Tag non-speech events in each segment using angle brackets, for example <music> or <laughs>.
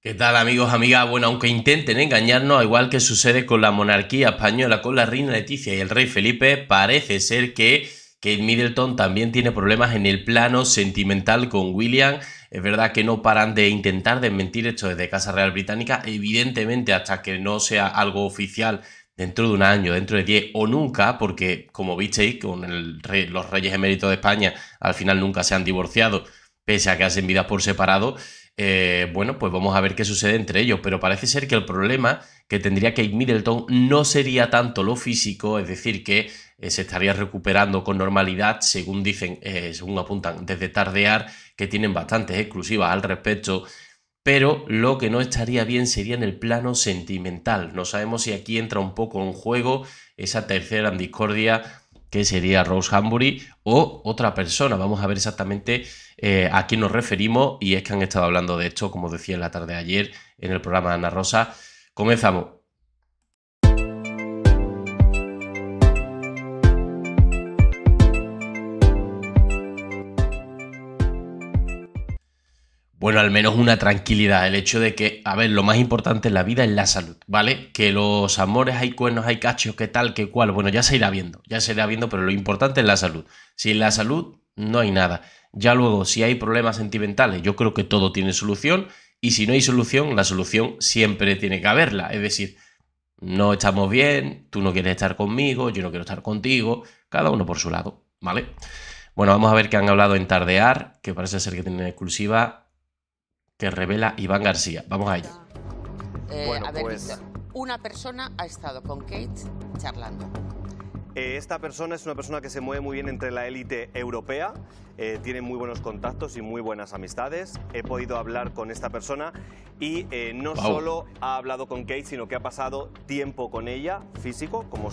¿Qué tal amigos, amigas? Bueno, aunque intenten engañarnos, igual que sucede con la monarquía española, con la reina Leticia y el rey Felipe, parece ser que Kate Middleton también tiene problemas en el plano sentimental con William. Es verdad que no paran de intentar desmentir esto desde Casa Real Británica, evidentemente hasta que no sea algo oficial dentro de un año, dentro de 10 o nunca, porque como visteis, con los reyes eméritos de España al final nunca se han divorciado, pese a que hacen vidas por separado. Eh, bueno, pues vamos a ver qué sucede entre ellos. Pero parece ser que el problema que tendría Kate Middleton no sería tanto lo físico, es decir, que eh, se estaría recuperando con normalidad, según dicen, eh, según apuntan desde Tardear, que tienen bastantes exclusivas al respecto. Pero lo que no estaría bien sería en el plano sentimental. No sabemos si aquí entra un poco en juego esa tercera discordia que sería Rose Hambury o otra persona. Vamos a ver exactamente eh, a quién nos referimos y es que han estado hablando de esto, como decía en la tarde de ayer en el programa Ana Rosa. Comenzamos. Bueno, al menos una tranquilidad, el hecho de que, a ver, lo más importante en la vida es la salud, ¿vale? Que los amores hay cuernos, hay cachos, qué tal, qué cual, bueno, ya se irá viendo, ya se irá viendo, pero lo importante es la salud. Sin la salud no hay nada. Ya luego, si hay problemas sentimentales, yo creo que todo tiene solución, y si no hay solución, la solución siempre tiene que haberla. Es decir, no estamos bien, tú no quieres estar conmigo, yo no quiero estar contigo, cada uno por su lado, ¿vale? Bueno, vamos a ver qué han hablado en Tardear, que parece ser que tienen exclusiva que revela Iván García. Vamos a ello. Eh, bueno, pues... una persona ha estado con Kate charlando. Eh, esta persona es una persona que se mueve muy bien entre la élite europea, eh, tiene muy buenos contactos y muy buenas amistades. He podido hablar con esta persona y no solo ha hablado con Kate, sino que ha pasado tiempo con ella, físico, como...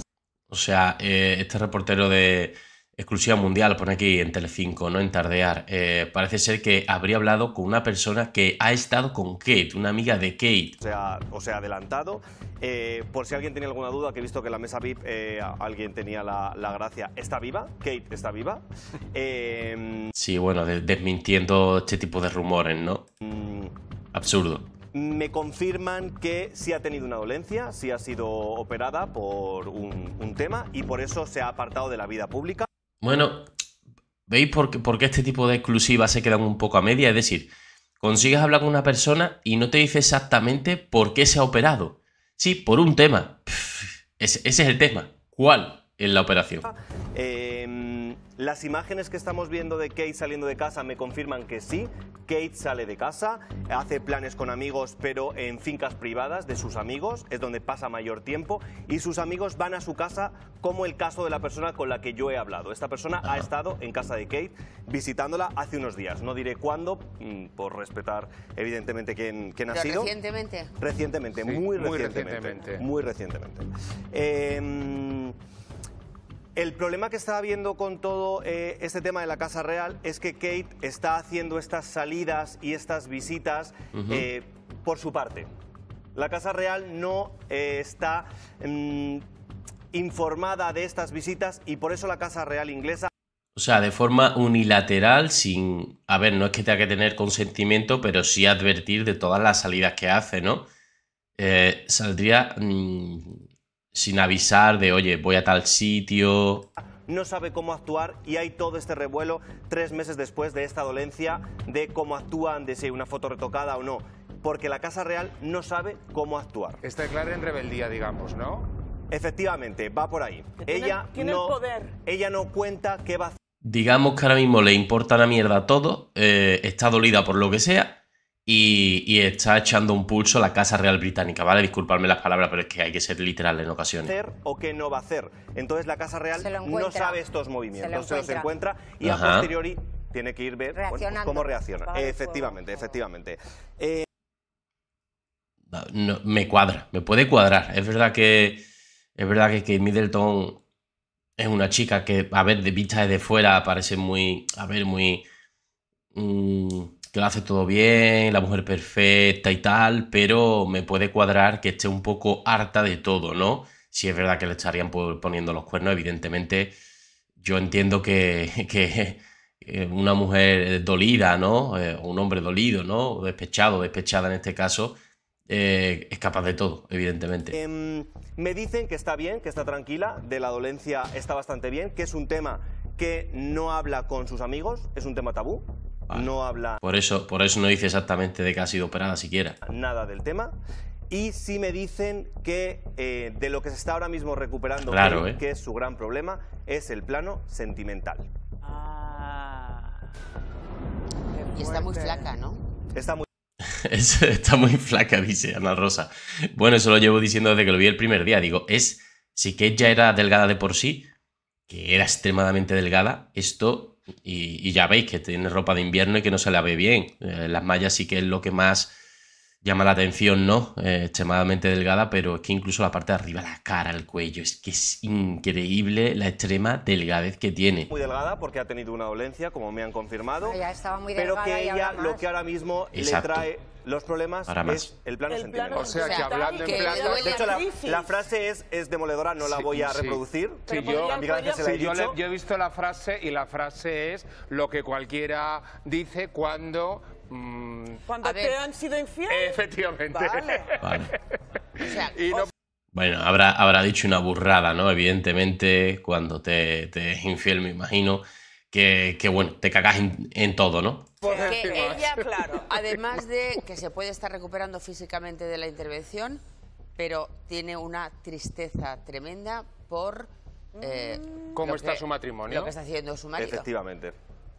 O sea, este reportero de, exclusiva mundial, pone aquí en Telecinco, ¿no? En Tardear. Eh, parece ser que habría hablado con una persona que ha estado con Kate, una amiga de Kate. O sea, o sea adelantado. Eh, por si alguien tenía alguna duda, que he visto que en la mesa VIP eh, alguien tenía la, gracia. ¿Está viva? ¿Kate está viva? <laughs> sí, bueno, desmintiendo este tipo de rumores, ¿no? Mm. Absurdo me confirman que sí ha tenido una dolencia, sí ha sido operada por un, un, tema y por eso se ha apartado de la vida pública. Bueno, ¿veis por qué, este tipo de exclusivas se quedan un poco a media? Es decir, consigues hablar con una persona y no te dice exactamente por qué se ha operado. Sí, por un tema. ese, es el tema. ¿Cuál es la operación? Em, las imágenes que estamos viendo de Kate saliendo de casa me confirman que sí, Kate sale de casa, hace planes con amigos, pero en fincas privadas de sus amigos, es donde pasa mayor tiempo, y sus amigos van a su casa, como el caso de la persona con la que yo he hablado. Esta persona ha estado en casa de Kate visitándola hace unos días. No diré cuándo, mm, por respetar evidentemente quién, ha sido. ¿Recientemente? Recientemente, muy, recientemente, muy recientemente. Em, el problema que está habiendo con todo eh, este tema de la Casa Real es que Kate está haciendo estas salidas y estas visitas eh, por su parte. La Casa Real no eh, está mm, informada de estas visitas y por eso la Casa Real inglesa... O sea, de forma unilateral, sin... A ver, no es que tenga que tener consentimiento, pero sí advertir de todas las salidas que hace, ¿no? saldría... Mm, sin avisar de, oye, voy a tal sitio. No sabe cómo actuar y hay todo este revuelo tres meses después de esta dolencia de cómo actúan, de si hay una foto retocada o no. Porque la Casa Real no sabe cómo actuar. Está clara en rebeldía, digamos, ¿no? Efectivamente, va por ahí. ella, no, ella no cuenta qué va a hacer. Digamos que ahora mismo le importa la mierda todo, eh, está dolida por lo que sea, y, está echando un pulso a la Casa Real Británica, ¿vale? Disculpadme las palabras, pero es que hay que ser literal en ocasiones. Hacer o qué no va a hacer. Entonces la Casa Real no sabe estos movimientos, se, los encuentra y a posteriori tiene que ir ver pues, cómo reacciona. efectivamente, efectivamente. Eh, me cuadra, me puede cuadrar. Es verdad que es verdad que, que Middleton es una chica que, a ver, de vista desde fuera parece muy, a ver, muy... Mm, que lo hace todo bien, la mujer perfecta y tal, pero me puede cuadrar que esté un poco harta de todo, ¿no? Si es verdad que le estarían poniendo los cuernos, evidentemente yo entiendo <laughs> que, eh, una mujer dolida, ¿no? Eh, un hombre dolido, ¿no? Despechado, despechada en este caso, eh, es capaz de todo, evidentemente. Em, me dicen que está bien, que está tranquila, de la dolencia está bastante bien, que es un tema que no habla con sus amigos, es un tema tabú. No habla. Por eso, por eso no dice exactamente de que ha sido operada siquiera. Nada del tema. Y sí me dicen que de lo que se está ahora mismo recuperando, que es su gran problema, es el plano sentimental. Y está muy flaca, ¿no? Está muy... <laughs> está muy flaca, dice Ana Rosa. Bueno, eso lo llevo diciendo desde que lo vi el primer día. Digo, es. Si Kate ya era delgada de por sí, que era extremadamente delgada, esto. Y, ya veis que tiene ropa de invierno y que no se la ve bien. Eh, las mallas sí que es lo que más llama la atención, ¿no? Eh, extremadamente delgada, pero es que incluso la parte de arriba, la cara, el cuello, es que es increíble la extrema delgadez que tiene. Muy delgada porque ha tenido una dolencia, como me han confirmado. Ella estaba muy delgada pero que ella lo que ahora mismo le trae los problemas es el plano sentimental. O sea, que hablando en plano... De hecho, la, frase es, es demoledora, no la voy a reproducir. Sí, yo, yo, yo he visto la frase y la frase es lo que cualquiera dice cuando Mm, Cuando te han sido infiel. Efectivamente. Vale. <laughs> Bueno, habrá, habrá dicho una burrada, ¿no? Evidentemente, cuando te, te es infiel, me imagino, que, bueno, te cagas en, todo, ¿no? Que ella, claro, <laughs> además de que se puede estar recuperando físicamente de la intervención, pero tiene una tristeza tremenda por... Eh, ¿Cómo está su matrimonio? Lo que está haciendo su marido. Efectivamente.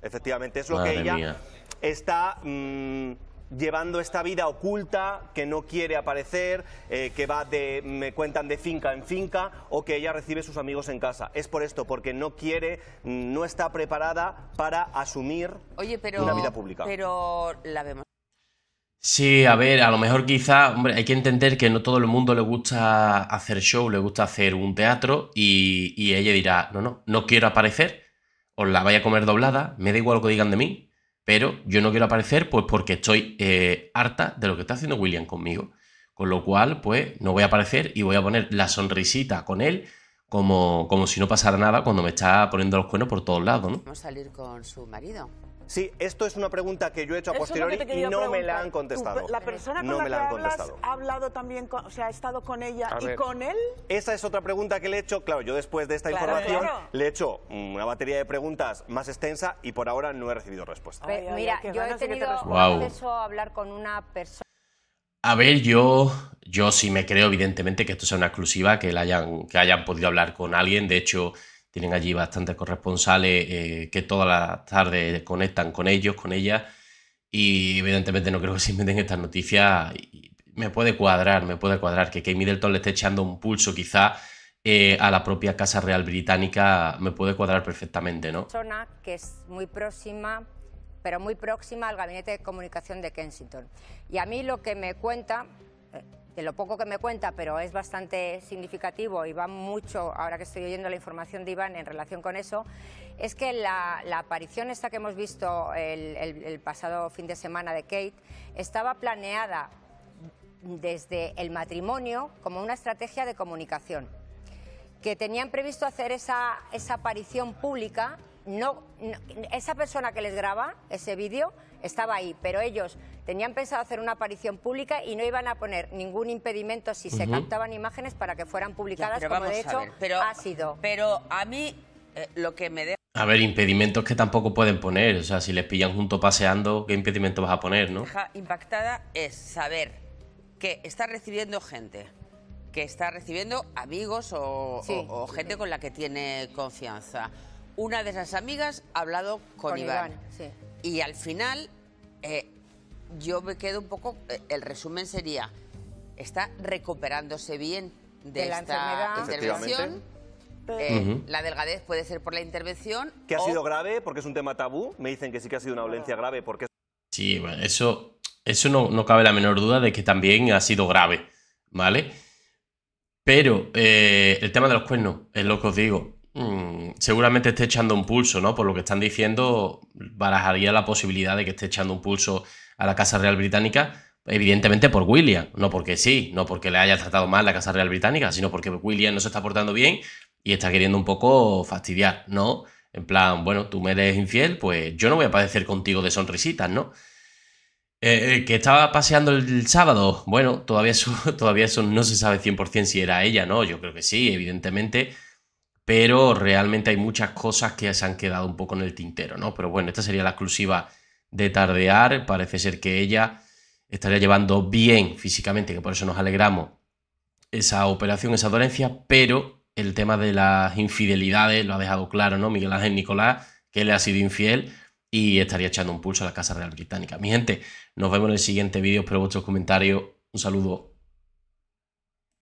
Efectivamente, es lo que ella está mm, llevando esta vida oculta, que no quiere aparecer, eh, que va de, me cuentan, de finca en finca, o que ella recibe sus amigos en casa. Es por esto, porque no quiere, mm, no está preparada para asumir una vida pública. Pero la vemos. Sí, a ver, a lo mejor quizá, hombre, hay que entender que no todo el mundo le gusta hacer show, le gusta hacer un teatro y, y ella dirá, no, no, no quiero aparecer, os la vaya a comer doblada, me da igual lo que digan de mí, pero yo no quiero aparecer pues porque estoy eh, harta de lo que está haciendo William conmigo. Con lo cual, pues no voy a aparecer y voy a poner la sonrisita con él como, como si no pasara nada cuando me está poniendo los cuernos por todos lados, ¿no? Vamos a salir con su marido. Sí, esto es una pregunta que yo he hecho a posteriori y no me la han contestado. ¿La persona con la, que hablas ha hablado también, o sea, ha estado con ella y con él? Esa es otra pregunta que le he hecho. Claro, yo después de esta información le he hecho una batería de preguntas más extensa y por ahora no he recibido respuesta. mira, yo he tenido acceso a hablar con una persona... A ver, yo, yo sí me creo, evidentemente, que esto sea una exclusiva, que, la hayan, que hayan podido hablar con alguien. De hecho, tienen allí bastantes corresponsales eh, que todas las tardes conectan con ellos, con ellas, y evidentemente no creo que se inventen estas noticias. me puede cuadrar, me puede cuadrar que Kate Middleton le esté echando un pulso quizá eh, a la propia Casa Real Británica, me puede cuadrar perfectamente, ¿no? Persona que es muy próxima, pero muy próxima al gabinete de comunicación de Kensington. Y a mí lo que me cuenta, de lo poco que me cuenta, pero es bastante significativo y va mucho, ahora que estoy oyendo la información de Iván en relación con eso, es que la, aparición esta que hemos visto el, pasado fin de semana de Kate estaba planeada desde el matrimonio como una estrategia de comunicación, que tenían previsto hacer esa, esa aparición pública, no, esa persona que les graba ese vídeo estaba ahí, pero ellos tenían pensado hacer una aparición pública y no iban a poner ningún impedimento si se captaban imágenes para que fueran publicadas, como de hecho ha sido. Pero a mí eh, lo que me deja... A ver, impedimentos que tampoco pueden poner, o sea, si les pillan juntos paseando, ¿qué impedimento vas a poner, no? Deja impactada es saber que está recibiendo gente, que está recibiendo amigos o, gente con la que tiene confianza. Una de esas amigas ha hablado con, Iván, y al final eh, yo me quedo un poco, eh, el resumen sería, está recuperándose bien de, la esta intervención. Eh, la delgadez puede ser por la intervención. Que ha sido grave porque es un tema tabú. Me dicen que sí que ha sido una dolencia grave porque. Sí, bueno, eso, eso no, no, cabe la menor duda de que también ha sido grave, ¿vale? Pero eh, el tema de los cuernos, es lo que os digo. Mm, seguramente esté echando un pulso, ¿no? Por lo que están diciendo, barajaría la posibilidad de que esté echando un pulso a la Casa Real Británica, evidentemente por William, no porque sí, no porque le haya tratado mal la Casa Real Británica, sino porque William no se está portando bien y está queriendo un poco fastidiar, ¿no? En plan, bueno, tú me eres infiel, pues yo no voy a padecer contigo de sonrisitas, ¿no? Eh, eh, que estaba paseando el, sábado, bueno, todavía eso, <laughs> todavía eso no se sabe 100% si era ella, ¿no? Yo creo que sí, evidentemente, pero realmente hay muchas cosas que se han quedado un poco en el tintero, ¿no? Pero bueno, esta sería la exclusiva de Tardear, parece ser que ella estaría llevando bien físicamente, que por eso nos alegramos, esa operación, esa dolencia, pero el tema de las infidelidades lo ha dejado claro, ¿no? Miguel Ángel Nicolás, que le ha sido infiel y estaría echando un pulso a la Casa Real Británica. Mi gente, nos vemos en el siguiente vídeo, espero vuestros comentarios. Un saludo.